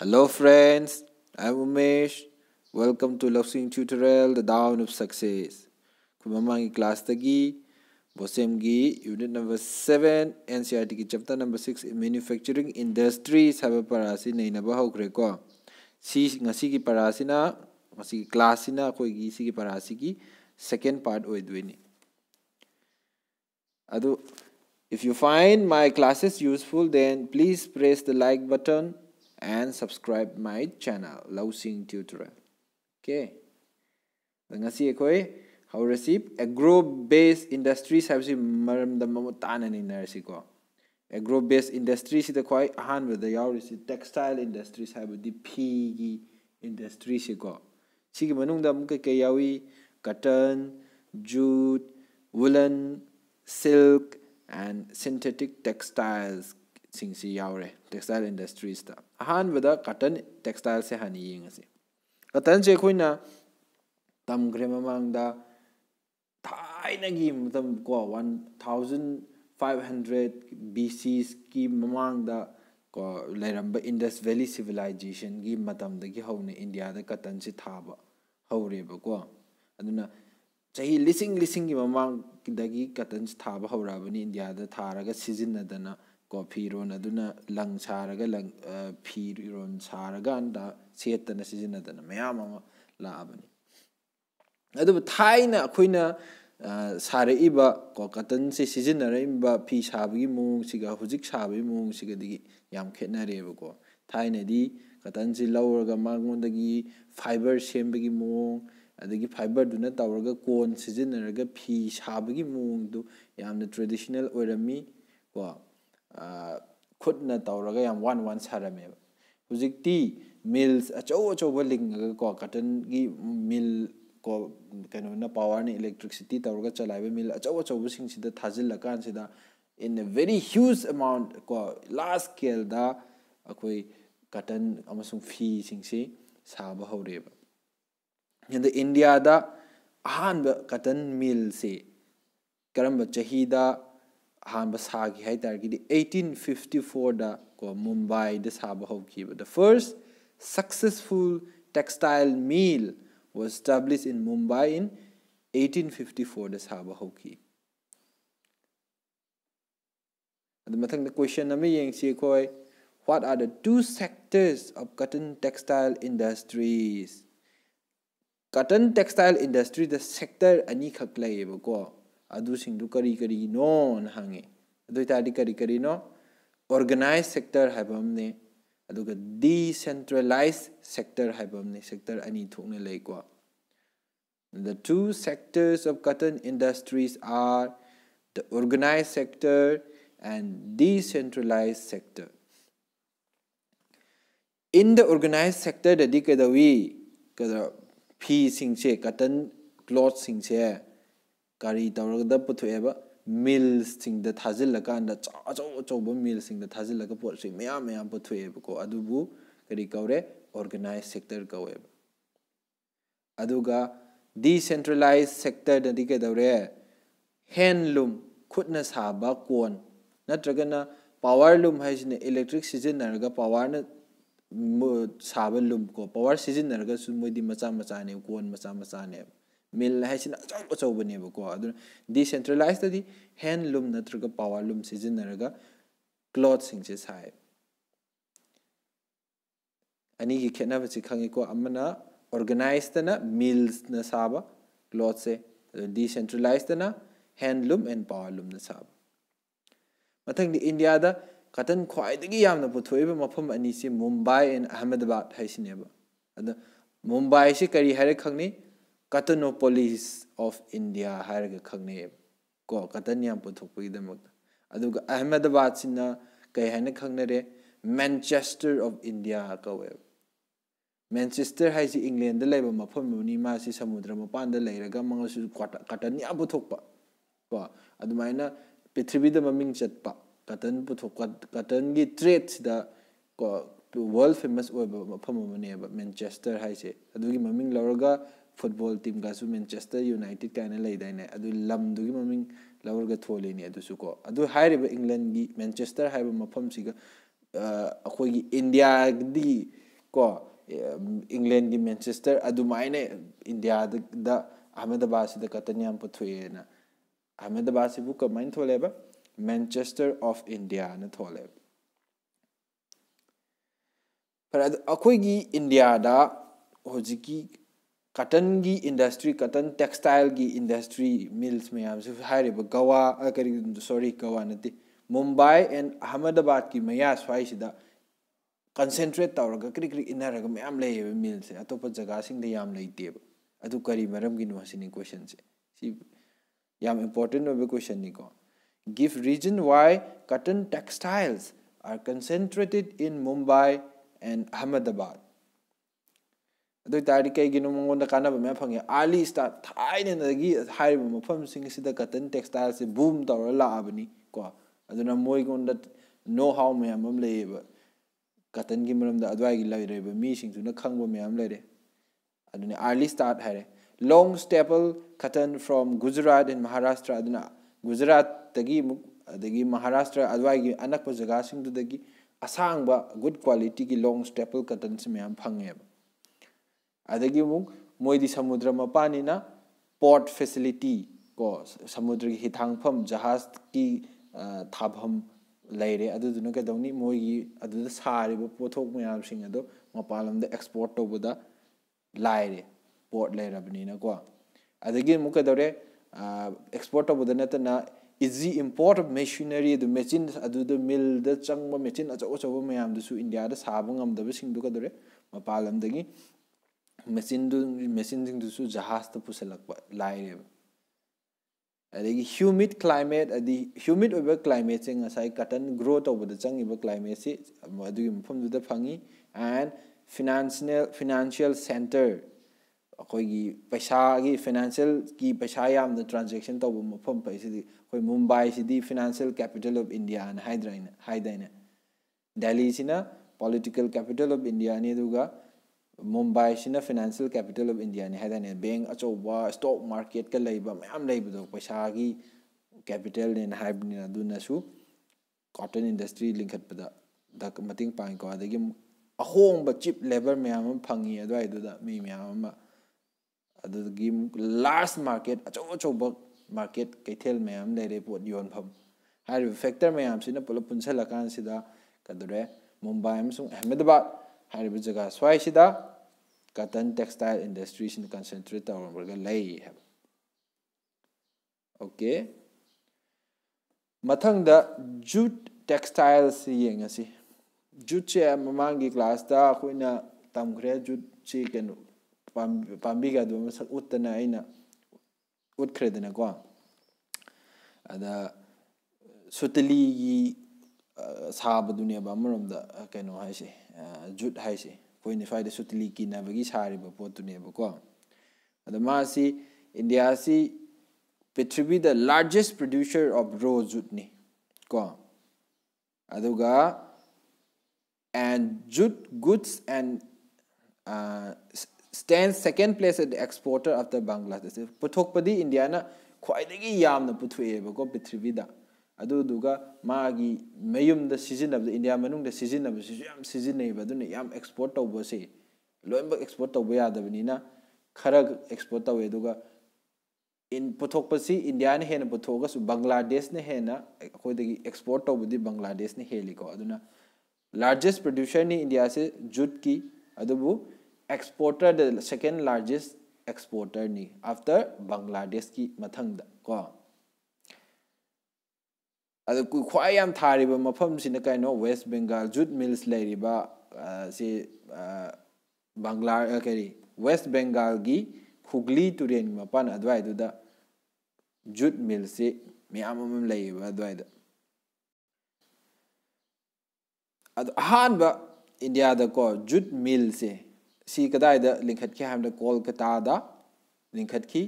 I'm Umesh. Welcome to Lovesing Tutorial, The Dawn of Success. Kumamangi class tagi Bosemgi unit number 7 NCRT ki chapter number 6 manufacturing industries haba parasi nei na ba hokre ko. Si ngasi ki parasi na ngasi ki class na koi gi si ki parasi ki second part oi duini. Adu if you find my classes useful then please press the like button and subscribe my channel Lausing Tutorial okay ngasi ekoi how receive agro based industries habsi maram da mamu tana ni narsi ko agro based industries da koi ahan with the yaw si textile industries have the p gi industry si ko sigi manung da muk ke yawi cotton jute woolen silk and synthetic textiles ꯁꯤꯡꯁꯤ ꯌꯥꯎꯔꯦ textile ꯏꯟꯗꯁꯇ꯭ꯔꯤꯁꯇ ꯑꯍꯥꯟꯕꯗ cotton ꯇꯦꯛꯁꯇꯥꯏꯜꯁꯦ ꯍꯥꯟꯅ ꯌꯦꯡꯉꯁꯤ ꯀꯇꯟꯁꯦ ꯑꯩꯈꯣꯏꯅ ꯇꯝꯈ꯭ꯔꯦ ꯃꯃꯥꯡꯗ ꯊꯥꯏꯅꯒꯤ ꯃꯇꯝ ꯀꯣ one thousand five hundred B ꯁꯤꯁꯀꯤ ꯃꯃꯥꯡꯗ ꯀꯣ ꯂꯩꯔꯝꯕ ꯏꯟꯗꯁ ꯚꯦꯂꯤ ꯁꯤꯚꯤꯂꯥꯏꯖꯦꯁꯟꯒꯤ ꯃꯇꯝꯗꯒꯤ ꯍꯧꯅ ꯏꯟꯗꯤꯌꯥꯗ ꯀꯇꯟꯁꯤ ꯊꯥꯕ ꯍꯧꯔꯦꯕꯀꯣ ꯑꯗꯨꯅ ꯆꯍꯤ ꯂꯤꯁꯤꯡ ꯂꯤꯁꯤꯡꯒꯤ ꯃꯃꯥꯡꯗꯒꯤ ꯀꯇꯟꯁꯤ ꯊꯥꯕ ꯍꯧꯔꯛꯑꯕꯅꯤ ꯏꯟꯗꯤꯌꯥꯗ ꯊꯥꯔꯒ ꯁꯤꯖꯤꯟꯅꯗꯅ ꯀꯣ ꯐꯤꯔꯣꯟ ꯑꯗꯨꯅ ꯂꯪ ꯁꯥꯔꯒ ꯂꯪ ꯐꯤꯔꯣꯟ ꯁꯥꯔꯀꯥꯟꯗ ꯁꯦꯠꯇꯅ ꯁꯤꯖꯤꯟꯅꯗꯅ ꯃꯌꯥꯝ ꯑꯃ ꯂꯥꯛꯑꯕꯅꯤ ꯑꯗꯨꯕꯨ ꯊꯥꯏꯅ ꯑꯩꯈꯣꯏꯅ ꯁꯥꯔꯛꯏꯕ ꯀꯣ ꯀꯇꯟꯁꯦ ꯁꯤꯖꯤꯟꯅꯔꯛꯏꯕ ꯐꯤ ꯁꯥꯕꯒꯤ ꯃꯑꯣꯡꯁꯤꯒ ꯍꯧꯖꯤꯛ ꯁꯥꯕꯒꯤ ꯃꯑꯣꯡꯁꯤꯒꯗꯤ ꯌꯥꯝ ꯈꯦꯠꯅꯔꯦꯕꯀꯣ ꯊꯥꯏꯅꯗꯤ ꯀꯇꯟꯁꯤ ꯂꯧꯔꯒ ꯃꯉꯣꯟꯗꯒꯤ ꯐꯥꯏꯕꯔ ꯁꯦꯝꯕꯒꯤ ꯃꯑꯣꯡ ꯑꯗꯒꯤ ꯐꯥꯏꯕꯔꯗꯨꯅ ꯇꯧꯔꯒ ꯀꯣꯟ ꯁꯤꯖꯤꯟꯅꯔꯒ ꯐꯤ ꯁꯥꯕꯒꯤ ꯃꯑꯣꯡꯗꯨ ꯌꯥꯝꯅ ꯇ꯭ꯔꯦꯗꯤꯁꯅꯦꯜ ꯑꯣꯏꯔꯝꯃꯤ ꯀꯣ ꯈꯨꯠꯅ ꯇꯧꯔꯒ ꯌꯥꯝ ꯋꯥꯟ ꯋꯥꯟ ꯁꯥꯔꯝꯃꯦꯕ ꯍꯧꯖꯤꯛꯇꯤ ꯃꯤꯜꯁ ꯑꯆꯧ ꯑꯆꯧꯕ ꯂꯤꯡꯉꯒ ꯀꯣ ꯀꯇꯟꯒꯤ ꯃꯤꯜ ꯀꯣ ꯀꯩꯅꯣꯅ ꯄꯥꯋꯔꯅ ꯏꯂꯦꯛꯇ꯭ꯔꯤꯛꯁꯤꯇꯤ ꯇꯧꯔꯒ ꯆꯂꯥꯏꯕ ꯃꯤꯜ ꯑꯆꯧ ꯑꯆꯧꯕꯁꯤꯡꯁꯤꯗ ꯊꯥꯖꯤꯜꯂꯀꯥꯟꯁꯤꯗ ꯏꯟ ꯑꯦ ꯚꯦꯔꯤ ꯍ꯭ꯌꯨꯖ ꯑꯦꯃꯥꯎꯟ ꯀꯣ ꯂꯥꯔꯖ ꯁ꯭ꯀꯦꯜꯗ ꯑꯩꯈꯣꯏ ꯀꯇꯟ ꯑꯃꯁꯨꯡ ꯐꯤꯁꯤꯡꯁꯤ ꯁꯥꯕ ꯍꯧꯔꯦꯕ ꯑꯗ ꯏꯟꯗꯤꯌꯥꯗ ꯑꯍꯥꯟꯕ ꯀꯇꯟ ꯃꯤꯜꯁꯦ ꯀꯔꯝꯕ ꯆꯍꯤꯗ han basagi hai tar gi 1854 da ko mumbai this hab ho ki. The first successful textile mill was established in mumbai in 1854 this hab ho ki. The mathang the question na me yang si ko what are the two sectors of cotton textile industries? Cotton textile industry the sector ani khak lai ba ko. ꯑꯗꯨꯁꯤꯡꯗꯨ ꯀꯔꯤ ꯀꯔꯤꯅꯣꯅ ꯍꯪꯉꯤ ꯑꯗꯨ ꯑꯣꯏꯇꯥꯔꯗꯤ ꯀꯔꯤ ꯀꯔꯤꯅꯣ organise sector ꯍꯥꯏꯕ ꯑꯃꯅꯦ ꯑꯗꯨꯒ decentralise sector ꯍꯥꯏꯕ ꯑꯃꯅꯦ ꯁꯦꯛꯇꯔ ꯑꯅꯤ ꯊꯣꯛꯅ ꯂꯩꯀꯣ The two sectors of cotton industries are the organized sector and decentralized sector. In the organized sector, the dikadawi kada phi singse cotton cloth singse ꯀꯔꯤ ꯇꯧꯔꯒꯗ ꯄꯨꯊꯣꯛꯑꯦꯕ ꯃꯤꯜꯁꯤꯡꯗ ꯊꯥꯖꯤꯜꯂꯀꯥꯟꯗ ꯑꯆꯧ ꯑꯆꯧꯕ ꯃꯤꯜꯁꯤꯡꯗ ꯊꯥꯖꯤꯜꯂꯒ ꯄꯣꯠꯁꯤ ꯃꯌꯥꯝ ꯃꯌꯥꯝ ꯄꯨꯊꯣꯛꯑꯦꯕꯀꯣ ꯑꯗꯨꯕꯨ ꯀꯔꯤ ꯀꯧꯔꯦ ꯑꯣꯔꯒꯅꯥꯏꯖ ꯁꯦꯛꯇꯔ ꯀꯧꯋꯦꯕ ꯑꯗꯨꯒ ꯗꯤꯁꯦꯟꯇ꯭ꯔꯦꯂꯥꯏꯖ ꯁꯦꯛꯇꯔꯗꯗꯤ ꯀꯩꯗꯧꯔꯦ ꯍꯦꯟꯂꯨꯝ ꯈꯨꯠꯅ ꯁꯥꯕ ꯀꯣꯟ ꯅꯠꯇ꯭ꯔꯒꯅ ꯄꯥꯋꯔ ꯂꯨꯝ ꯍꯥꯏꯁꯤꯅ ꯏꯂꯦꯛꯇ꯭ꯔꯤꯛ ꯁꯤꯖꯤꯟꯅꯔꯒ ꯄꯥꯋꯔꯅ ꯁꯥꯕ ꯂꯨꯝ ꯀꯣ ꯄꯥꯋꯔ ꯁꯤꯖꯤꯟꯅꯔꯒꯁꯨ ꯃꯣꯏꯗꯤ ꯃꯆꯥ ꯃꯆꯥꯅꯦ ꯀꯣꯟ ꯃꯆꯥ ꯃꯆꯥꯅꯦꯕ ꯃꯤꯜ ꯍꯥꯏꯁꯤꯅ ꯑꯆꯧ ꯑꯆꯧꯕꯅꯦꯕꯀꯣ ꯑꯗꯨꯅ ꯗꯤꯁꯦꯟꯇ꯭ꯔꯦꯂꯥꯏꯁꯇꯗꯤ ꯍꯦꯟꯂꯨꯝ ꯅꯠꯇ꯭ꯔꯒ ꯄꯥꯋꯔ ꯂꯨꯝ ꯁꯤꯖꯤꯟꯅꯔꯒ ꯀ꯭ꯂꯣꯠꯁꯤꯡꯁꯦ ꯁꯥꯏ ꯑꯅꯤꯒꯤ ꯈꯦꯠꯅꯕꯁꯤ ꯈꯪꯉꯤꯀꯣ ꯑꯃꯅ ꯑꯣꯔꯒꯅꯥꯏꯖꯇꯅ ꯃꯤꯜꯁꯅ ꯁꯥꯕ ꯀ꯭ꯂꯣꯠꯁꯦ ꯑꯗꯨ ꯗꯤꯁꯦꯟꯇ꯭ꯔꯦꯂꯥꯏꯁꯇꯅ ꯍꯦꯟꯂꯨꯝ ꯑꯦꯟ ꯄꯥꯋꯔ ꯂꯨꯝꯅ ꯁꯥꯕ ꯃꯊꯪꯗꯤ ꯏꯟꯗꯤꯌꯥꯗ ꯀꯇꯟ ꯈ꯭ꯋꯥꯏꯗꯒꯤ ꯌꯥꯝꯅ ꯄꯨꯊꯣꯛꯏꯕ ꯃꯐꯝ ꯑꯅꯤꯁꯤ ꯃꯨꯝꯕꯥꯏ ꯑꯦꯟ ꯑꯍꯃꯗꯕꯥꯗ ꯍꯥꯏꯁꯤꯅꯦꯕ ꯑꯗ ꯃꯨꯝꯕꯥꯏꯁꯤ ꯀꯔꯤ ꯍꯥꯏꯔ ꯈꯪꯅꯩ ꯀꯇꯅꯣꯄꯣꯂꯤꯁ ꯑꯣꯐ ꯏꯟꯗꯤꯌꯥ ꯍꯥꯏꯔꯒ ꯈꯪꯅꯩꯌꯦꯕ ꯀꯣ ꯀꯇꯟ ꯌꯥꯝ ꯄꯨꯊꯣꯛꯄꯒꯤꯗꯃꯛꯇ ꯑꯗꯨꯒ ꯑꯍꯃꯗꯕꯥꯗꯁꯤꯅ ꯀꯩ ꯍꯥꯏꯅ ꯈꯪꯅꯔꯦ ꯃꯦꯟꯆꯦꯁꯇꯔ ꯑꯣꯐ ꯏꯟꯗꯤꯌꯥ ꯀꯧꯋꯦꯕ ꯃꯦꯟꯆꯦꯁꯇꯔ ꯍꯥꯏꯁꯤ ꯏꯪꯂꯦꯟꯗ ꯂꯩꯕ ꯃꯐꯝ ꯑꯃꯅꯤ ꯃꯥꯁꯤ ꯁꯃꯨꯗ꯭ꯔ ꯃꯄꯥꯟꯗ ꯂꯩꯔꯒ ꯃꯉꯣꯟꯁꯨ ꯀꯇꯟ ꯌꯥꯝ ꯄꯨꯊꯣꯛꯄ ꯀꯣ ꯑꯗꯨꯃꯥꯏꯅ ꯄ꯭ꯔꯤꯊꯤꯕꯤꯗ ꯃꯃꯤꯡ ꯆꯠꯄ ꯀꯇꯟ ꯄꯨꯊꯣꯛ ꯀꯇꯟꯒꯤ ꯇ꯭ꯔꯦꯠꯁꯤꯗ ꯀꯣ ꯋꯥꯔꯜ ꯐꯦꯃꯁ ꯑꯣꯏꯕ ꯃꯐꯝ ꯑꯃꯅꯦꯕ ꯃꯦꯟꯆꯦꯁꯇꯔ ꯍꯥꯏꯁꯦ ꯑꯗꯨꯒꯤ ꯃꯃꯤꯡ ꯂꯧꯔꯒ ꯐꯨꯠꯕꯣꯜ ꯇꯤꯝꯒꯁꯨ ꯃꯦꯟꯆꯦꯁꯇꯔ ꯌꯨꯅꯥꯏꯇꯦꯠ ꯀꯥꯏꯅ ꯂꯩꯗꯥꯏꯅꯦ ꯑꯗꯨ ꯂꯝꯗꯨꯒꯤ ꯃꯃꯤꯡ ꯂꯧꯔꯒ ꯊꯣꯜꯂꯤꯅꯤ ꯑꯗꯨꯁꯨ ꯀꯣ ꯑꯗꯨ ꯍꯥꯏꯔꯤꯕ ꯏꯪꯂꯦꯟꯒꯤ ꯃꯦꯟꯆꯦꯁꯇꯔ ꯍꯥꯏꯕ ꯃꯐꯝꯁꯤꯒ ꯑꯩꯈꯣꯏꯒꯤ ꯏꯟꯗꯤꯌꯥꯗꯤ ꯀꯣ ꯏꯪꯂꯦꯟꯒꯤ ꯃꯦꯟꯆꯦꯁꯇꯔ ꯑꯗꯨꯃꯥꯏꯅ ꯏꯟꯗꯤꯌꯥꯗ ꯑꯍꯃꯦꯗꯕꯥꯗꯁꯤꯗ ꯀꯇꯟ ꯌꯥꯝ ꯄꯨꯊꯣꯛꯑꯦꯅ ꯑꯍꯃꯦꯗꯕꯥꯗꯁꯤꯕꯨ ꯀꯃꯥꯏꯅ ꯊꯣꯛꯂꯦꯕ ꯃꯦꯟꯆꯦꯁꯇꯔ ꯑꯣꯐ ꯏꯟꯗꯤꯌꯥꯅ ꯊꯣꯛꯂꯦꯕ ꯐꯔꯦ ꯑꯗꯨ ꯑꯩꯈꯣꯏꯒꯤ ꯏꯟꯗꯤꯌꯥꯗ ꯍꯧꯖꯤꯛꯀꯤ कटन की इंडस्ट्री, कटन textile की industry mills मैम से हाइब गवा करी सॉरी गवा नते मुंबई एंड अहमदाबाद की मया स्वाइसिद कंसेंट्रेट तौर करी करी इन मैम लेब मिल से अतोप जगह याम लेतेब अदु करी मरम गिनो हसिनी क्वेश्चन से। सी, याम इंपॉर्टेंट होबे क्वेश्चन निको give reason why cotton textiles are concentrated in Mumbai and Ahmedabad ꯑꯗꯨ ꯑꯣꯏꯇꯥꯔꯗꯤ ꯀꯩꯒꯤꯅꯣ ꯃꯉꯣꯟꯗ ꯀꯥꯟꯅꯕ ꯃꯌꯥꯝ ꯐꯪꯉꯦ ꯑꯥꯔꯂꯤ ꯏꯁꯇꯥꯔꯠ ꯊꯥꯏꯅꯗꯒꯤ ꯍꯥꯏꯔꯤꯕ ꯃꯐꯝꯁꯤꯡ ꯑꯁꯤꯗ ꯀꯇꯟ ꯇꯦꯛꯁꯇꯥꯏꯜꯁꯦ ꯕꯨꯝ ꯇꯧꯔ ꯂꯥꯛꯑꯕꯅꯤ ꯀꯣ ꯑꯗꯨꯅ ꯃꯣꯏꯉꯣꯟꯗ ꯅꯣ ꯍꯥꯎ ꯃꯌꯥꯝ ꯑꯃ ꯂꯩꯌꯦꯕ ꯀꯇꯟꯒꯤ ꯃꯔꯝꯗ ꯑꯗꯨꯋꯥꯏꯒꯤ ꯂꯩꯔꯤꯕ ꯃꯤꯁꯤꯡꯗꯨꯅ ꯈꯪꯕ ꯃꯌꯥꯝ ꯂꯩꯔꯦ ꯑꯗꯨꯅ ꯑꯥꯔꯂꯤ ꯏꯁꯇꯥꯔꯠ ꯍꯥꯏꯔꯦ long staple cotton from Gujarat ꯏꯟ ꯃꯍꯥꯔꯥꯁꯇ꯭ꯔ ꯑꯗꯨꯅ ꯒꯨꯖꯔꯥꯠꯇꯒꯤ ꯑꯃꯨꯛ ꯑꯗꯒꯤ ꯃꯍꯥꯔꯥꯁꯇ꯭ꯔ ꯑꯗꯨꯋꯥꯏꯒꯤ ꯑꯅꯛꯄ ꯖꯒꯥꯁꯤꯡꯗꯨꯗꯒꯤ ꯑꯁꯥꯡꯕ ꯒꯨꯗ ꯀ꯭ꯋꯥꯂꯤꯇꯤꯒꯤ ꯂꯣꯡ ꯁ꯭ꯇꯦꯄꯜ ꯀꯇꯟꯁꯤ ꯃꯌꯥꯝ ꯐꯪꯉꯦꯕ अदगी मुक मोदी समुद्र मपानी पोर्ट फैसिलिटी को समुद्र की हिथांगफम जहाज़ की थाफम लेरे अदुदुना कदौनी मोगी अदुद सारिब पोथोक मयाम सिंग अदो मपालम द एक्सपोर्ट तोबुदा लाइरे पोर्ट लेरबनी ना को अदगी मुक कदौरे एक्सपोर्ट तोबुदा नतना इजी इम्पोर्ट ऑफ़ मशीनरी द मशीन अदुद मिल द चंग मशीन अचो अचो मयाम दसु इंडिया द साबंगम दब सिंग दु कदौरे मपालम दगी ꯃꯦꯆꯤꯟꯗꯨ ꯃꯦꯆꯤꯟꯁꯤꯡꯗꯨꯁꯨ ꯖꯍꯥꯖꯇ ꯄꯨꯁꯤꯜꯂꯛꯄ ꯂꯥꯏꯔꯦꯕ ꯑꯗꯒꯤ ꯍ꯭ꯌꯨꯃꯤꯠ ꯀ꯭ꯂꯥꯏꯃꯦꯠ ꯑꯗꯤ ꯍ꯭ꯌꯨꯃꯤꯠ ꯑꯣꯏꯕ ꯀ꯭ꯂꯥꯏꯃꯦꯠꯁꯦ ꯉꯁꯥꯏ ꯀꯇꯟ ꯒ꯭ꯔꯣ ꯇꯧꯕꯗ ꯆꯪꯉꯤꯕ ꯀ꯭ꯂꯥꯏꯃꯦꯠꯁꯤ ꯑꯗꯨꯒꯤ ꯃꯐꯝꯗꯨꯗ ꯐꯪꯉꯤ ꯑꯦꯟ ꯐꯤꯅꯥꯟꯁꯤꯌꯦꯜ ꯐꯤꯅꯥꯟꯁꯤꯌꯦꯜ ꯁꯦꯟꯇꯔ ꯑꯩꯈꯣꯏꯒꯤ ꯄꯩꯁꯥꯒꯤ ꯐꯤꯅꯥꯟꯁꯤꯌꯦꯜꯒꯤ ꯄꯩꯁꯥ ꯌꯥꯝꯅ ꯇ꯭ꯔꯥꯟꯖꯦꯛꯁꯟ ꯇꯧꯕ ꯃꯐꯝ ꯄꯩꯁꯤꯗꯤ ꯑꯩꯈꯣꯏ ꯃꯨꯝꯕꯥꯏꯁꯤꯗꯤ ꯐꯤꯅꯥꯟꯁꯤꯌꯦꯜ ꯀꯦꯄꯤꯇꯦꯜ ꯑꯣꯐ ꯏꯟꯗꯤꯌꯥꯅ ꯍꯥꯏꯗ꯭ꯔꯥꯏꯅ ꯍꯥꯏꯗꯥꯏꯅꯦ ꯗꯦꯜꯂꯤꯁꯤꯅ ꯄꯣꯂꯤꯇꯤꯀꯦꯜ ꯀꯦꯄꯤꯇꯦꯜ ꯑꯣꯐ ꯏꯟꯗꯤꯌꯥꯅꯤ ꯑꯗꯨꯒ Mumbai shina financial capital of India ne hada ne bank achowa stock market ka leiba mayam leiba do. Paisa gi capital ne hype ni adu na su cotton industry linkat pada. Da mating pang ko adagi ahong ba cheap labor mayam phangi adwai du da. Mi mayam ma adu gi last market achowa achowa market kaithel mayam leire pot yon pham. Hai factor mayam sina pula punsala kan sida kadure. Mumbai amsung Ahmedabad. Hai jaga swai sida. cotton textile industry shin concentrate ta war ga lai ha okay mathang da jute textiles yeng asi jute che mamang gi class da khoina tam gre jute che ken pambi ga do sa utna ina ut khre dena ko ada sutli gi ah, sabu dunya ba murom da ah, keno hai se ah, jute hai se ꯑꯩꯈꯣꯏꯅ ꯁ꯭ꯋꯥꯏꯗ ꯁꯨꯇꯂꯤ ꯀꯤꯅꯕꯒꯤ ꯁꯥꯔꯤꯕ ꯄꯣꯠꯇꯨꯅꯦꯕꯀꯣ ꯑꯗ ꯃꯥꯁꯤ ꯏꯟꯗꯤꯌꯥꯁꯤ ꯄ꯭ꯔꯤꯊꯤꯕꯤꯗ largest producer of ꯔꯣ ꯖꯨꯠꯅꯤ ꯀꯣ ꯑꯗꯨꯒ and jute goods and stand second place at exporter after Bangladesh ꯄꯨꯊꯣꯛꯄꯗꯤ ꯏꯟꯗꯤꯌꯥꯅ ꯈ꯭ꯋꯥꯏꯗꯒꯤ ꯌꯥꯝꯅ ꯄꯨꯊꯣꯛꯑꯦꯕꯀꯣ ꯄ꯭ꯔꯤꯊꯤꯕꯤꯗ ꯑꯗꯨꯗꯨꯒ ꯃꯥꯒꯤ ꯃꯌꯨꯝꯗ ꯁꯤꯖꯤꯟꯅꯕꯗ ꯏꯟꯗꯤꯌꯥ ꯃꯅꯨꯡꯗ ꯁꯤꯖꯤꯟꯅꯕꯁꯤꯁꯨ ꯌꯥꯝ ꯁꯤꯖꯤꯟꯅꯩꯕ ꯑꯗꯨꯅ ꯌꯥꯝ ꯑꯦꯛꯁꯄꯣꯔꯠ ꯇꯧꯕꯁꯦ ꯂꯣꯏꯅꯃꯛ ꯑꯦꯛꯁꯄꯣꯔꯠ ꯇꯧꯕ ꯌꯥꯗꯕꯅꯤꯅ ꯈꯔ ꯑꯦꯛꯁꯄꯣꯔꯠ ꯇꯧꯋꯦ ꯑꯗꯨꯒ ꯄꯨꯊꯣꯛꯄꯁꯤ ꯏꯟꯗꯤꯌꯥꯅ ꯍꯦꯟꯅ ꯄꯨꯊꯣꯛꯑꯒꯁꯨ ꯕꯪꯒ꯭ꯂꯥꯗꯦꯁꯅ ꯍꯦꯟꯅ ꯑꯩꯈꯣꯏꯗꯒꯤ ꯑꯦꯛꯁꯄꯣꯔꯠ ꯇꯧꯕꯗꯤ ꯕꯪꯒ꯭ꯂꯥꯗꯦꯁꯅ ꯍꯦꯜꯂꯤꯀꯣ ꯑꯗꯨꯅ ꯂꯥꯔꯖꯦꯁ ꯄ꯭ꯔꯣꯗ꯭ꯌꯨꯁꯔꯅꯤ ꯏꯟꯗꯤꯌꯥꯁꯦ ꯖꯨꯠꯀꯤ ꯑꯗꯨꯕꯨ ꯑꯦꯛꯁꯄꯣꯔꯇꯔꯗ ꯁꯦꯀꯦꯟ ꯂꯥꯔꯖꯦꯁ ꯑꯦꯛꯁꯄꯣꯔꯇꯔꯅꯤ ꯑꯥꯐꯇꯔ ꯕꯪꯒ꯭ꯂꯥꯗꯦꯁꯀꯤ ꯃꯊꯪꯗ ꯀꯣ ꯑꯗꯨ ꯈ꯭ꯋꯥꯏ ꯌꯥꯝ ꯊꯥꯔꯤꯕ ꯃꯐꯝꯁꯤꯅ ꯀꯩꯅꯣ ꯋꯦꯁ ꯕꯦꯡꯒꯥꯜ ꯖꯨꯠ ꯃꯤꯜꯁ ꯂꯩꯔꯤꯕ ꯁꯤ ꯕꯪꯒ꯭ꯂꯥ ꯀꯔꯤ ꯋꯦꯁ ꯕꯦꯡꯒꯥꯜꯒꯤ ꯍꯨꯒ꯭ꯂꯤ ꯇꯨꯔꯦꯟꯒꯤ ꯃꯄꯥꯟ ꯑꯗꯨꯋꯥꯏꯗꯨꯗ ꯖꯨꯠ ꯃꯤꯜꯁꯤ ꯃꯌꯥꯝ ꯑꯃ ꯂꯩꯌꯦꯕ ꯑꯗꯨꯋꯥꯏꯗ ꯑꯗꯣ ꯑꯍꯥꯟꯕ ꯏꯟꯗꯤꯌꯥꯗꯀꯣ ꯖꯨꯠ ꯃꯤꯜꯁꯦ ꯁꯤ ꯀꯗꯥꯏꯗ ꯂꯤꯡꯈꯠꯈꯤ ꯍꯥꯏꯕꯗ ꯀꯣꯜꯀꯇꯥꯗ ꯂꯤꯡꯈꯠꯈꯤ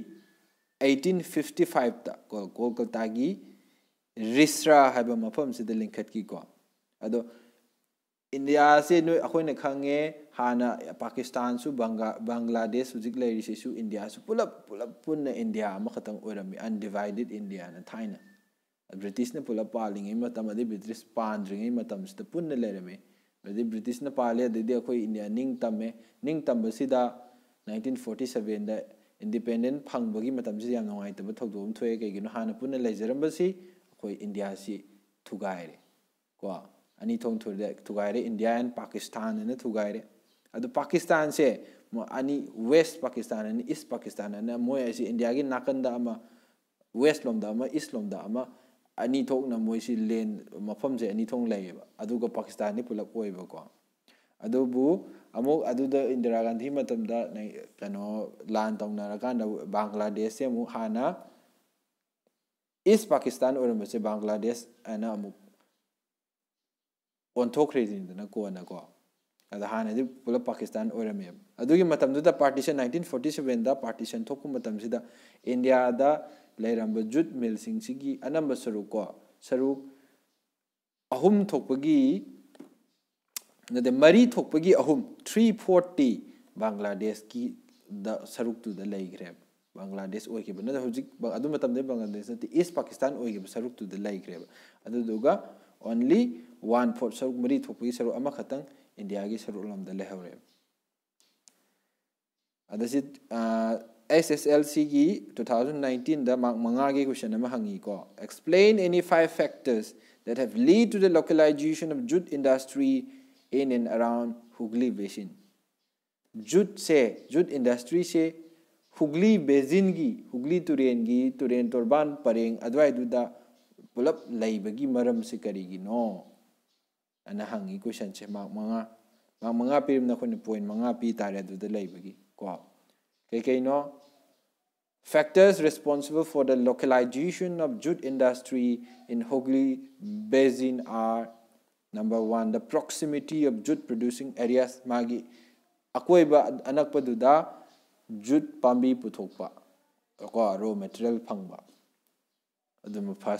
ꯑꯩꯠꯇꯤꯟ ꯐꯤꯐꯇꯤ ꯐꯥꯏꯚꯇ ꯀꯣꯜꯀꯇꯥꯒꯤ रिस्रा है मौम से लिंखटकीको अद इंडिया से नई अखोने खाने हाँ पाकिस्तान बंगा बांग्लादेश इंडिया पुलप पुलप पुनः इंडिया खतमी अनडिवाइडेड इंडिया थाइना ब्रिटिशना पुलप पालिंग ब्रिटिश पाद्रीद पुनः लेरमें ब्रिटिशना पाले अखोई इंडिया निंग तमें निंग तमसीद नाइनटीन फोर्टी सेवेंद इंडिपेंडेंट फंबगी नाइटब थोदों थोए कहीं हाँ पुनः लेजरबसी इंडिया सी थुगाइरे को अनि थोंग थुरे थुगाइरे इंडिया एंड पाकिस्तान थुगाइरे अदु पाकिस्तान से अनि वेस्ट पाकिस्तान ईस्ट पाकिस्तान ऐसी इंडिया की नाकंदा वेस्ट अमा ईस्ट लोमदा अनि मोइसी लेन मफम से अनि पाकिस्तान नि पुलप ओइबको अदुबु अमुक अदुदा इंदिरा गांधी मतमदा कनो लान तौनरकान बांग्लादेश से अमुक हाना ईस्ट पाकिस्तान ओरमसे बांग्लादेश अना अमुक ओंथोख्रेदिना कोना को अदा हाना दि पुल पाकिस्तान ओरमे अदुगी मतमदुदा पार्टीशन 1947 दा पार्टीशन थोकु मतमसिदा इंडिया दा लेरंब जुट मिल सिंग सिगी अनंब सरुक को सरुक bangladesh oi kibna da hujik ba adu matam de bangladesh ti east pakistan oi kib saruk tu de lai kreba. Adu duga only one for saruk mari thopi saru ama khatang india gi saru lam da le hawre adasi SSLC gi 2019 da mark manga gi question ama hangi ko. Explain any five factors that have led to the localization of jute industry in and around Hooghly basin. Jute se jute industry se Hugli Beijing gi Hugli Turen gi Turen Torban Pareng adwai du da pulap laibagi maram se kari gi no. Ana hangi question che mak manga mak manga pirim na khone point manga pi tare du da laibagi ko ke ke no factors responsible for the localization of jute industry in Hugli Basin are number 1 the proximity of jute producing areas magi akoiba anak pa du da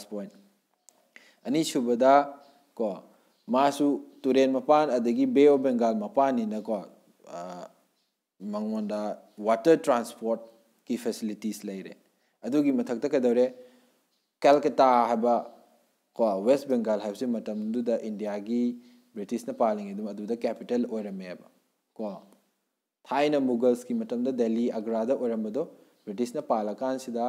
point. Ani shubada ko masu turen mapan adagi Bay of Bengal mapan ni na ko mangonda water transport की facilities लेरे कदरे कलकत्ता हबा को west Bengal हबसे मतमदुदा India की British न पालिंग थाइना मुगल्स की मतमदा दिल्ली अग्रादा ओरमदो ब्रिटिश न पालकान सिदा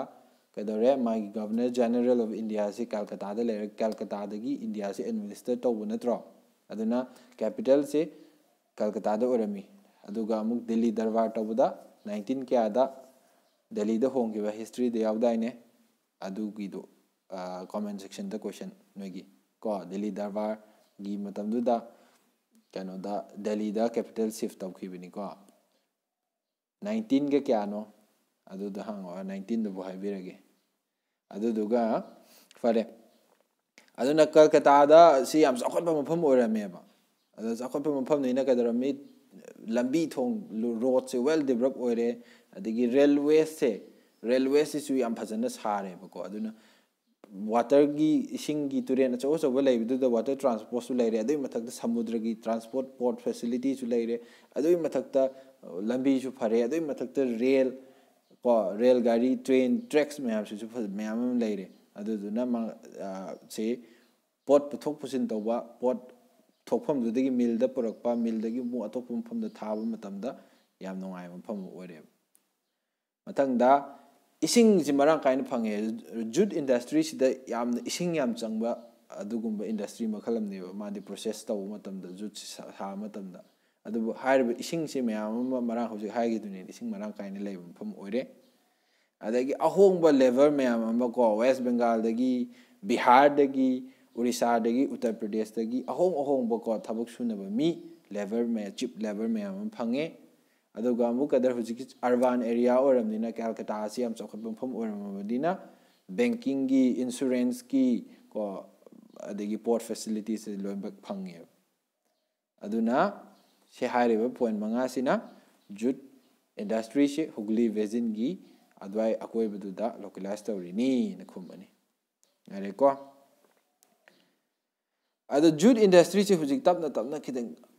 कदरे मागी गवर्नर जनरल ऑफ़ इंडिया से कलकत्ता दे लेरे कलकत्ता इंडिया से एडमिनिस्टर तौब नत्रो अदुना कैपिटल से कलकत्ता दे अमुक दिल्ली दरबार तौबदा 19 क्यादा दिल्ली होंगे हिस्ट्री यादाने कमेंट सेक्शन क्वेश्चन नोगी को दिल्ली दरबार की कनो दिल्ली कैपिटल शिफ्ट तौखीबनीको नाइनटीन के क्यानो हाँ नाइनटीन हाईबिरगे फरे कलकत्ता चाखब मफम होरमेब चाखब मफम कदरमी लंबी थों रोड से वेल डेवलप होरे अदगी रेलवे से रेलवे से याम फजन सारेबको अदुना वाटर की तुरेन अचौ अचौब वाटर ट्रांसपोर्ट लेरे अदुई मथक्ता समुद्र की ट्रांसपोर्ट पोर्ट लेरे अदुई मथक्ता लंबी सु फरे रेल गाड़ी ट्रेन ट्रैक्स सु मैम लेरे से पोट पुसिन तौबा पोट थोफमदुदगी मिलदा पुरकपा मिलदगी मु थाबा मरंग काइन फंगे जुट इंडस्ट्री सिदा याम इसिंग याम चंगबा अदुगुंबा इंडस्ट्री प्रोसेस तौ मतमदा जुट सा मतमदा अदुबु हाइरबा इसिंग से मयाम मरंग हौजि हाइगिदुनि इसिंग मरंग काइन लेब अदगी अहोंगबा लेवल मयाम अमको वेस्ट बंगाल दगी बिहार उत्तर प्रदेशदगी अहोंग अहोंबको थबक सुनबा मी लेबर में चिप लेबर मैम की की को लोबक फंगे अदुना से हाइरेबा पॉइंट मंगा सिना जुट इंडस्ट्री से हुगली वेजिन की अद्वाई अकोइबदुदा लोकलाइज तौरिनी नखुमनी अरे को अद जूट इंडस्ट्री से तपना तपना खिदंग हंधरेबको मंगोना चैलेंजेस मैम फेस तौरेको मागी चौखटपगी सी से अहमद ख्वाई इंपोर्टेंट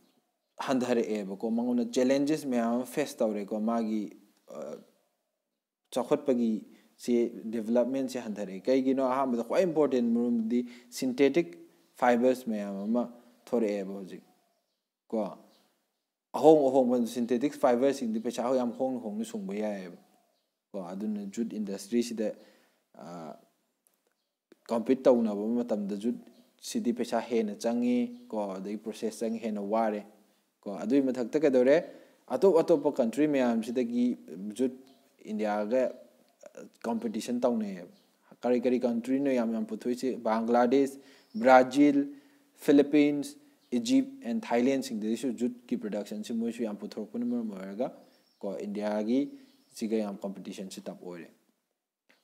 मरुमदी सिंथेटिक फाइबर्स मैम अमा थोरेब हजिक को अहोंग अहोंग सिंथेटिक फाइबर्स सिंदी पैसा हो याम होंग होंग सुंग याएब को अदुन जुट इंडस्ट्री सिदा कॉम्पीट तौनब मतमद जुट सिदी पैसा हेन चंगी को अदई प्रोसेस चंग हेन वारे को अदुई मथक्ता कदोरे अतोप अतोप कंट्री मैम सिदगी जुट इंडिया गा competition philippines egypt and thailand sing de su jut ki production se mo su yam puthor pun mo ga ko india gi siga yam competition se tap ore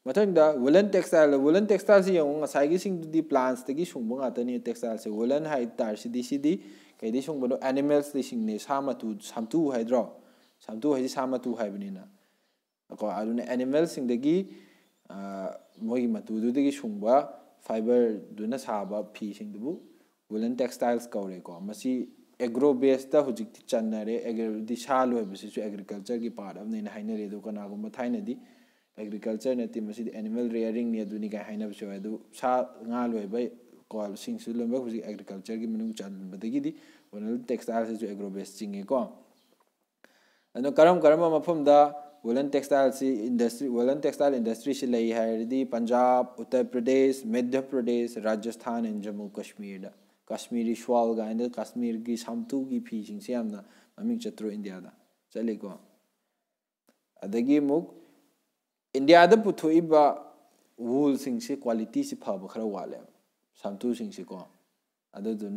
mathang da woolen textile woolen textile si yang ngasai gi sing di plants te gi hai dro samtu hai sama tu hai bini na ko aduna animal sing degi moi matu du degi sungba fiber duna saba phi sing du woolen textiles kaure ko hujik ti chanare agro di sha lo bi su agriculture ki part of ne haina re du kana go ma thaina di agriculture ne ti masi animal rearing ne du ni ga haina bi su du sa nga lo ba ko sing su lo ba hujik agriculture ki chan ba degi di woolen textiles su agro based sing ko ano karam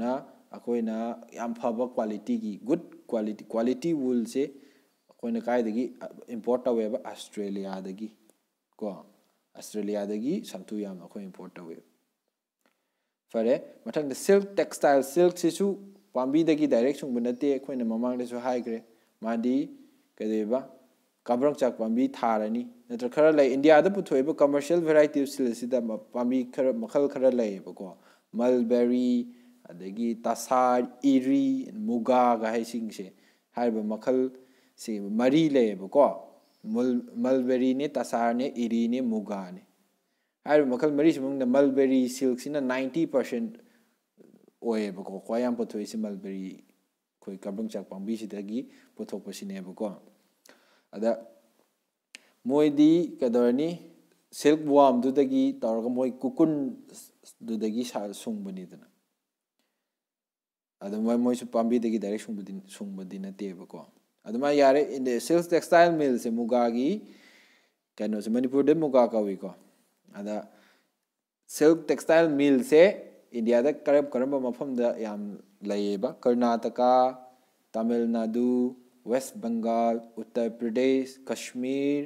karam ma phum da woollen textile से से है Pradesh Madhya Pradesh Rajasthan and Jammu kamrang chak pambi tharani natra khara lai india da puthoe ba commercial variety of sil sida pambi khara makhal khara lai ba ko. Mulberry adagi tasar iri muga ga hai sing se hai ba makhal se mari lai ba ko. Mulberry ne tasar ne iri ne muga ne hai ba makhal mari sumung da mulberry silk sina 90% oe ba ko. Kwayam puthoe si mulberry koi kamrang chak pambi sidagi puthok pa sine ba ko. अदा Modi कदरनी silk वाम तौर तौरगा मोई cocoon सूंबनी सुंगबनीदना अदा मोई मोई पांबी direct सुंगबदी सुंगबदी नतेबको अदमा सिल्क टेक्सटाइल मिल से मुगा की कहो मणिपुर मुगा कौको अद सिल्क टेक्सटाइल मिल से इंडिया कर्ब कर्ब मफम द कर्नाटका तमिलनाडु वेस्ट बंगाल उत्तर प्रदेश कश्मीर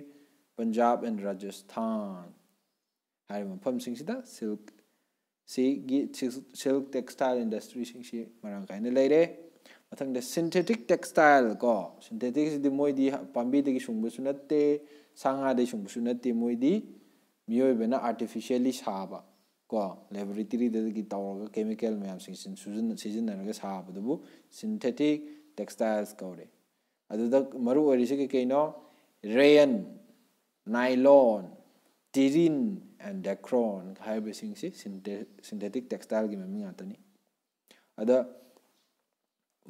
पंजाब एंड राजस्थान है मौम सिल्क सिल्क टेक्सटाइल इंडस्ट्री मरंग कहीं लेरे मथंग सिंथेटिक टेक्सटाइल को सिंथेटिक मोदी पाबी सूंबू नाते सांगा सूंबू नाते मोदी मियोबना आर्टिफिशियली साब को लेबोरेटरी तौर केमिकल मैं सूजन सिजनरगा कौरे ꯑꯗꯨꯗ ꯃꯔꯨ ꯑꯣꯏꯔꯤꯁꯤ ꯀꯩꯀꯩꯅꯣ ꯔꯦꯌꯟ ꯅꯥꯏꯂꯣꯟ ꯇꯤꯔꯤꯟ ꯑꯦꯟ ꯗꯦꯀ꯭ꯔꯣꯟ ꯍꯥꯏꯔꯤꯕꯁꯤꯡꯁꯤ ꯁꯤꯟꯊꯦꯇꯤꯛ ꯇꯦꯛꯁꯇꯥꯏꯜꯒꯤ ꯃꯃꯤꯡ ꯉꯥꯛꯇꯅꯤ ꯑꯗ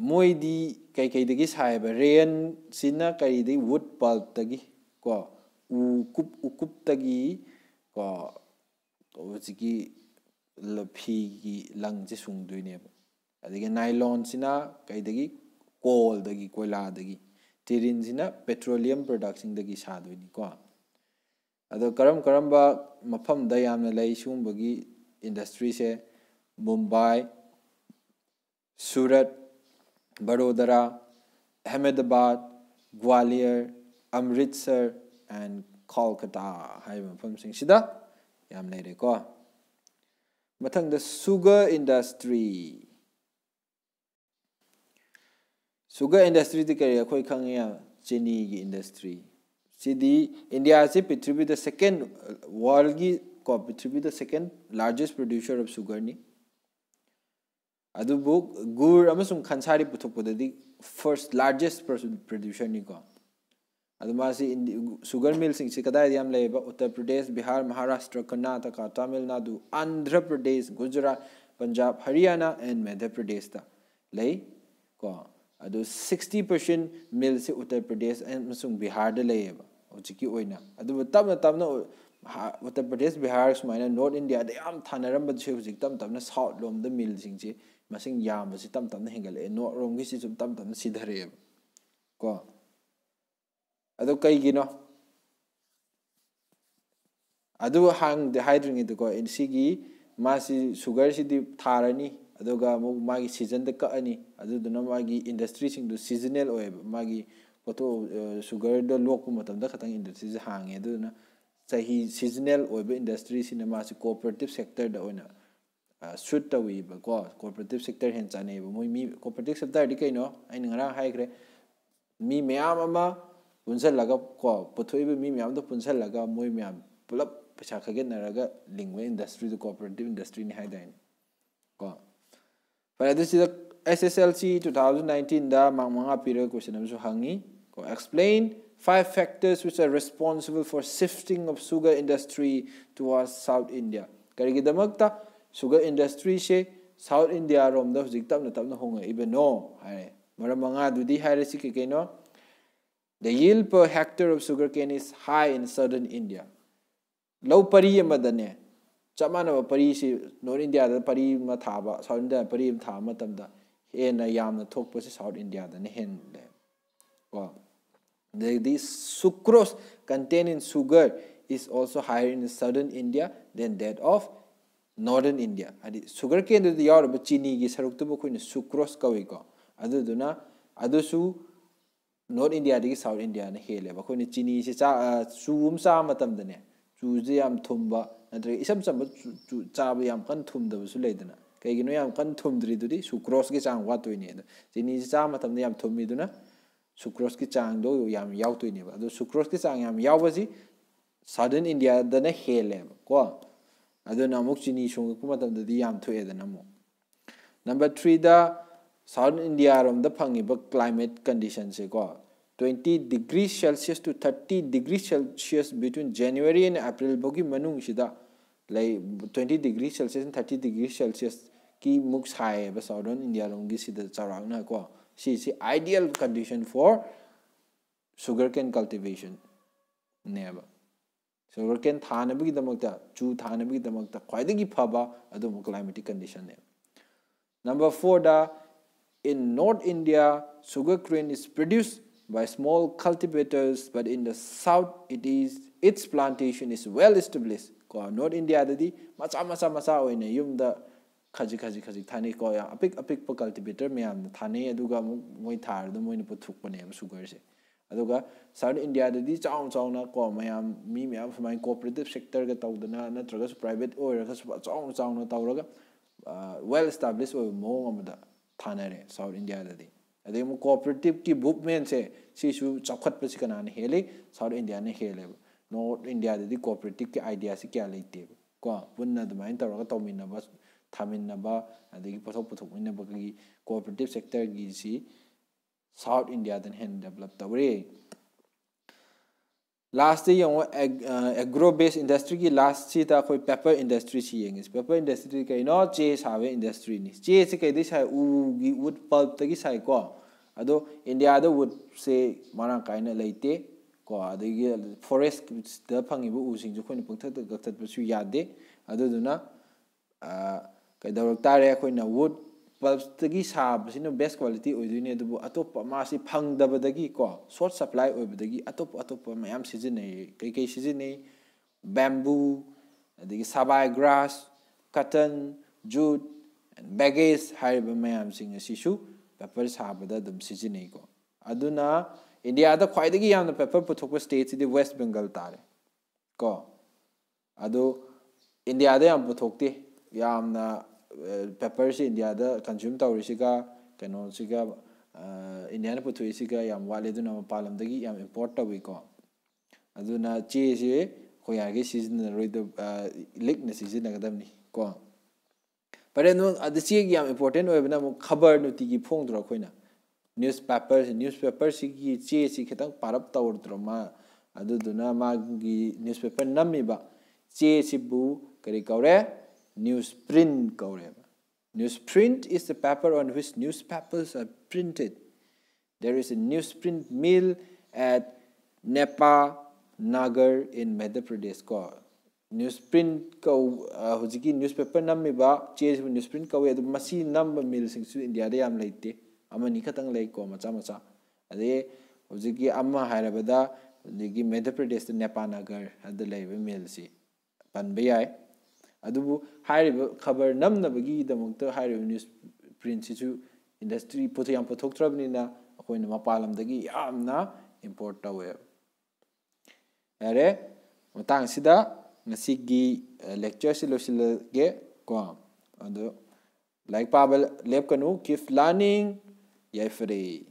ꯃꯣꯏꯗꯤ ꯀꯩꯀꯩꯗꯒꯤ ꯁꯥꯏꯕ ꯔꯦꯟꯁꯤꯅ ꯀꯔꯤꯗꯒꯤ ꯋꯨꯠ ꯄꯜꯞꯇꯒꯤ ꯀꯣ ꯎꯀꯨꯞ ꯎꯀꯨꯞꯇꯒꯤ ꯀꯣ ꯍꯧꯖꯤꯛꯀꯤ ꯐꯤꯒꯤ ꯂꯪꯁꯦ ꯁꯨꯡꯗꯣꯏꯅꯦꯕ ꯑꯗꯒꯤ ꯅꯥꯏꯂꯣꯟꯁꯤꯅ ꯀꯩꯗꯒꯤ ꯀꯣꯜꯗꯒꯤ ꯀꯣꯏꯂꯥꯗꯒꯤ ꯇꯤꯔꯤꯟꯁꯤꯅ ꯄꯦꯇ꯭ꯔꯣꯂꯤꯌꯝ ꯄ꯭ꯔꯗꯛꯁꯤꯡꯗꯒꯤ ꯁꯥꯗꯣꯏꯅꯤꯀꯣ ꯑꯗꯣ ꯀꯔꯝ ꯀꯔꯝꯕ ꯃꯐꯝꯗ ꯌꯥꯝꯅ ꯂꯩ ꯁꯤꯒꯨꯝꯕꯒꯤ ꯏꯟꯗꯁꯇ꯭ꯔꯤꯁꯦ Mumbai Surat Barodara, Ahmedabad, Gwalior, Amritsar, and Kolkata ꯍꯥꯏꯔꯤꯕ ꯃꯐꯝꯁꯤꯡꯁꯤꯗ ꯌꯥꯝ ꯂꯩꯔꯦꯀꯣ ꯃꯊꯪꯗ sugar industry sugar industry di kari akhoi khang ya chini gi industry sidi india se prithvi the second world gi ko prithvi the second largest producer of sugar ni adubu gur amasung khansari puthokpada di first largest producer ni ko aduma si sugar mill sing si kadai yam leba uttar pradesh bihar maharashtra karnataka tamil nadu andhra pradesh gujarat punjab haryana and madhya pradesh ta lei ko ado 60% mil se uttar pradesh and sung bihar de le ba ojiki oina adu tamna tamna uttar pradesh bihar sumaina north india de am thanaram ba che ojik tam tamna south lom de mil sing ji masing yam ba si tam tamna hengal e north rom gi si sum tam tamna sidhare ko ado kai gi no adu hang de hydring it ko in sigi masi sugar si di tharani sugar do lok matam da khatang industry hang e duna sahi seasonal oy be industry sin ma si cooperative sector da oina suit ta wi ba ko cooperative sector hen chane ba moi mi cooperative sector di kaino ai ngara hai kre mi meyam Pada is sida SSLC 2019 da mang manga pira question amsu hangi. Ko explain five factors which are responsible for shifting of sugar industry towards South India. Kari gidamakta sugar industry she South India rom da hujik tapna tapna honga even no. Hai. Mara manga dudi hai si ke no. The yield per hectare of sugarcane is high in southern India. Low pari. ꯆꯞ ꯃꯥꯟꯅꯕ ꯄꯔꯤꯁꯤ north ꯏꯟꯗꯤꯌꯥꯗ ꯄꯔꯤ ꯑꯃ ꯊꯥꯕ south ꯏꯟꯗꯤꯌꯥꯗ ꯄꯔꯤ ꯑꯃ ꯊꯥꯕ ꯃꯇꯝꯗ ꯍꯦꯟꯅ ꯌꯥꯝꯅ ꯊꯣꯛꯄꯁꯤ ꯁꯥꯎꯠ ꯏꯟꯗꯤꯌꯥꯗꯅ ꯍꯦꯟꯂꯦ ꯀꯣ ꯑꯗꯩꯗꯤ sucrose content in sugar is also higher in southern India than that of northern India. Adi sugar cane the yar ba chini gi saruk tu ko ni sucrose ka wi ko. Adu duna adu su north India de south India na hele ba ko ni chini si cha su um sa matam da ne. Chu je am thum ba ᱱᱟᱫᱨᱮ ᱤᱥᱟᱢ ᱥᱟᱢ ᱪᱟᱵ ᱭᱟᱢ ᱠᱟᱱ ᱛᱷᱩᱢ ᱫᱚ ᱵᱩᱥᱩ ᱞᱮᱫᱱᱟ ᱠᱟᱭᱜᱤᱱᱚ ᱭᱟᱢ ᱠᱟᱱ ᱛᱷᱩᱢ ᱫᱨᱤ ᱫᱩᱫᱤ ᱥᱩᱠᱨᱚᱥ ᱜᱮ ᱪᱟᱝ ᱣᱟ ᱛᱚᱭᱱᱤ ᱟᱫᱚ ᱡᱤᱱᱤ ᱡᱟᱢ ᱛᱟᱢ ᱭᱟᱢ ᱛᱷᱩᱢᱤ ᱫᱩᱱᱟ ᱥᱩᱠᱨᱚᱥ ᱜᱮ ᱪᱟᱝ ᱫᱚ ᱭᱟᱢ ᱭᱟᱣ ᱛᱚᱭᱱᱤ ᱟᱫᱚ ᱥᱩᱠᱨᱚᱥ ᱜᱮ ᱪᱟᱝ ᱭᱟᱢ ᱭᱟᱣ ᱵᱟᱡᱤ ᱥᱟᱫᱮᱱ ᱤᱱᱰᱤᱭᱟ ᱫᱟᱱᱟ ᱦᱮᱞᱮ ᱠᱚ ᱟᱫᱚ ᱱᱟᱢᱚᱠ ᱪᱤᱱᱤ ᱥᱚᱝ ᱠᱚ ᱢᱟᱛᱟᱢ ᱫᱚ ᱭᱟᱢ ᱛᱷᱚᱭᱮ ᱫᱟᱱᱟ ᱢᱚ ᱱᱟᱢᱵᱟᱨ 3 ᱫᱟ ᱥᱟᱣᱩᱛ ᱤᱱᱰᱤᱭᱟ ᱨᱚᱢ ᱫᱟ ᱯᱷᱟᱝᱜᱤ ᱵᱟ ᱠᱞᱟᱭᱢᱮᱴ ᱠᱚᱱᱰᱤᱥᱚᱱ ᱥᱮ ᱠᱚ 20 degrees celsius to 30 degrees celsius between january and april bogi manung sida मुख साए बस साउथर्न इंडिया रोम की सिदा चरांगना को सी सी ideal condition for sugar cane cultivation नेब sugar cane थानबगीदमक्ता चू थानबगीदमक्ता ख्वाइदगी फबा अदुम क्लाइमेटिक कंडीशन ने नंबर 4 दा In North India, sugarcane is produced by small cultivators, but in the south, it is its plantation is well established. Ko North India dadi macha macha macha oine yumda khaji khaji khaji thani ko ya apik apik pa cultivator meyam thani aduga moi thar da moi pu thuk pane sugar se aduga south india dadi chaw chaw na ko mayam mi meyam samai cooperative sector ga tawdana natraga private or ga chaw chaw na tawraga well established or mo amada थानरे south India ददी अदे मु cooperative की movement से सिसु चखत पसी कना ने हेले साउथ इंडिया ने इंडिया ददी कोऑपरेटिव के आइडिया से क्या लेते को पुन्ना दमाइन तौरगा तौमिनबा थामिनबा अदगी पथोक पथोक मिनबगी कोऑपरेटिव सेक्टर की सी साउथ इंडिया डेवलप तवरे लास्ट ये एग्रो बेस इंडस्ट्री ꯀꯣ ꯑꯗꯒꯤ ꯐꯣꯔꯦꯁꯇ ꯐꯪꯉꯤꯕ ꯎꯁꯤꯡꯁꯨ ꯑꯩꯈꯣꯏꯅ ꯄꯪꯊꯠꯇ ꯀꯛꯊꯠꯄꯁꯨ ꯌꯥꯗꯦ ꯑꯗꯨꯗꯨꯅ ꯀꯩꯗꯧꯔꯛ ꯇꯥꯔꯦ ꯑꯩꯈꯣꯏꯅ ꯋꯨꯠ ꯄꯜꯞꯇꯒꯤ ꯁꯥꯕꯁꯤꯅ ꯕꯦꯁ ꯀ꯭ꯋꯥꯂꯤꯇꯤ ꯑꯣꯏꯗꯣꯏꯅꯤ ꯑꯗꯨꯕꯨ ꯑꯇꯣꯞꯄ ꯃꯥꯁꯤ ꯐꯪꯗꯕꯗꯒꯤ ꯀꯣ ꯁꯣꯔꯠ ꯁꯄ꯭ꯂꯥꯏ ꯑꯣꯏꯕꯗꯒꯤ ꯑꯇꯣꯞ ꯑꯇꯣꯞꯄ ꯃꯌꯥꯝ ꯁꯤꯖꯤꯟꯅꯩ ꯀꯩꯀꯩ ꯁꯤꯖꯤꯟꯅꯩ ꯕꯦꯝꯕꯨ ꯑꯗꯒꯤ ꯁꯕꯥꯏ ꯒ꯭ꯔꯥꯁ ꯀꯇꯟ ꯖꯨꯠ ꯕꯦꯒꯦꯖ ꯍꯥꯏꯔꯤꯕ ꯃꯌꯥꯝꯁꯤꯡ ꯑꯁꯤꯁꯨ ꯄꯦꯄꯔ ꯁꯥꯕꯗ ꯑꯗꯨꯝ ꯁꯤꯖꯤꯟꯅꯩꯀꯣ ꯑꯗꯨꯅ ꯏꯟꯗꯤꯌꯥꯗ ꯈ꯭ꯋꯥꯏꯗꯒꯤ ꯌꯥꯝꯅ ꯄꯦꯄꯔ ꯄꯨꯊꯣꯛꯄ ꯁ꯭ꯇꯦꯠꯁꯤꯗꯤ ꯋꯦꯁ ꯕꯦꯡꯒꯜ ꯇꯥꯔꯦ ꯀꯣ ꯑꯗꯨ ꯏꯟꯗꯤꯌꯥꯗ ꯌꯥꯝ ꯄꯨꯊꯣꯛꯇꯦ ꯌꯥꯝꯅ ꯄꯦꯄꯔꯁꯤ ꯏꯟꯗꯤꯌꯥꯗ ꯀꯟꯖꯨꯝ ꯇꯧꯔꯤꯁꯤꯒ ꯀꯩꯅꯣꯁꯤꯒ ꯏꯟꯗꯤꯌꯥꯅ ꯄꯨꯊꯣꯛꯏꯁꯤꯒ ꯌꯥꯝ ꯋꯥꯠꯂꯦ ꯑꯗꯨꯅ ꯃꯄꯥꯟ ꯂꯝꯗꯒꯤ ꯌꯥꯝ ꯏꯝꯄꯣꯔꯠ ꯇꯧꯏꯀꯣ ꯑꯗꯨꯅ ꯆꯦꯁꯦ ꯑꯩꯈꯣꯏ ꯌꯥꯔꯤꯈꯩ ꯁꯤꯖꯤꯟꯅꯔꯣꯏꯗꯕ ꯂꯤꯛꯅ ꯁꯤꯖꯤꯟꯅꯒꯗꯕꯅꯤ ꯀꯣ ꯐꯔꯦ ꯑꯗꯨ ꯑꯗ ꯆꯦꯒꯤ ꯌꯥꯝ ꯏꯝꯄꯣꯔꯇꯦꯟ ꯑꯣꯏꯕꯅ ꯑꯃꯨꯛ ꯈꯕꯔ ꯅꯨꯡꯇꯤꯒꯤ ꯐꯣꯡꯗ꯭ꯔꯣ ꯑꯩꯈꯣꯏꯅ न्यूज़पेपर न्यूज़पेपर सिगी चे सी खितंग पारप तौरद्रो मा अदुदुना मागी न्यूज़पेपर नमीबा चे सिबु करी न्यूज़ प्रिंट कौरे Newsprint is the paper on which newspapers are printed. There is a newsprint mill at Nepa Nagar in Madhya Pradesh. Ko newsprint ko hujiki newspaper namiba che newsprint ko adu masi number mill sing su India de am leite amani khatang lei ko macha macha ade hujiki amma hairabada hujiki Madhya Pradesh Nepa Nagar adu leiba mill si panbe yai ꯑꯗꯨꯕꯨ ꯍꯥꯏꯔꯤꯕ ꯈꯕꯔ ꯅꯝꯅꯕꯒꯤꯗꯃꯛꯇ ꯍꯥꯏꯔꯤꯕ news ꯄ꯭ꯔꯤꯟꯁꯤꯁꯨ industry ꯄꯣꯠꯊꯣꯛ ꯌꯥꯝ ꯄꯨꯊꯣꯛꯇ꯭ꯔꯕꯅꯤꯅ ꯑꯩꯈꯣꯏꯅ ꯃꯄꯥꯟ ꯂꯝꯗꯒꯤ ꯌꯥꯝꯅ ꯏꯝꯄꯣꯔꯠ ꯇꯧꯋꯦꯕ ꯌꯥꯔꯦ ꯃꯇꯥꯡꯁꯤꯗ ꯉꯁꯤꯒꯤ ꯂꯦꯛꯆꯔꯁꯤ ꯂꯣꯏꯁꯤꯜꯂꯒꯦ ꯀꯣ ꯑꯗꯣ ꯂꯥꯏꯔꯤꯛ ꯄꯥꯕ ꯂꯦꯞꯀꯅꯨ ꯀꯤꯞ ꯂꯥꯔꯅꯤꯡ Jeffrey.